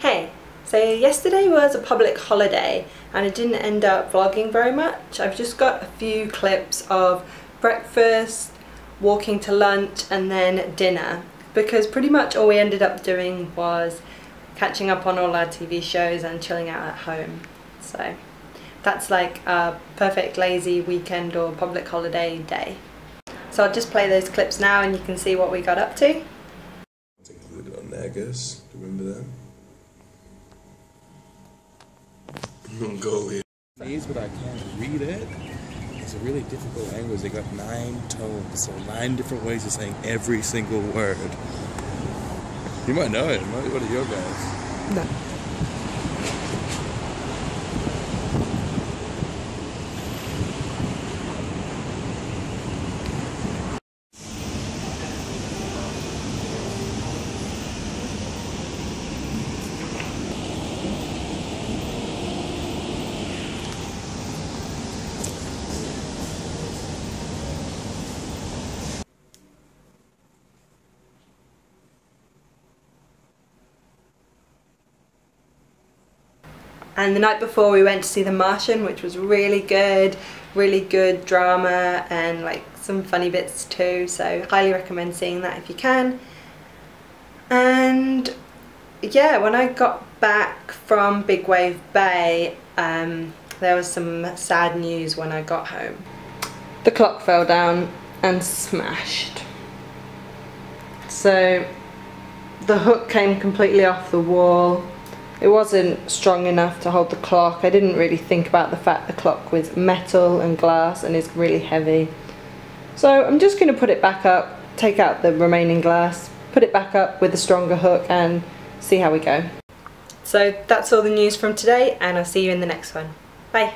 Hey, so yesterday was a public holiday and I didn't end up vlogging very much. I've just got a few clips of breakfast, walking to lunch and then dinner because pretty much all we ended up doing was catching up on all our TV shows and chilling out at home. So that's like a perfect lazy weekend or public holiday day. So I'll just play those clips now and you can see what we got up to. Remember that? Mongolia. These, but I can't read it. It's a really difficult language. They got nine tones, so nine different ways of saying every single word. You might know it. Might be one of your guys. No. And the night before we went to see The Martian, which was really good, really good drama and like some funny bits too. So highly recommend seeing that if you can. And yeah, when I got back from Big Wave Bay, um, there was some sad news when I got home. The clock fell down and smashed. So the hook came completely off the wall it wasn't strong enough to hold the clock. I didn't really think about the fact the clock was metal and glass and is really heavy. So I'm just going to put it back up, take out the remaining glass, put it back up with a stronger hook and see how we go. So that's all the news from today and I'll see you in the next one. Bye.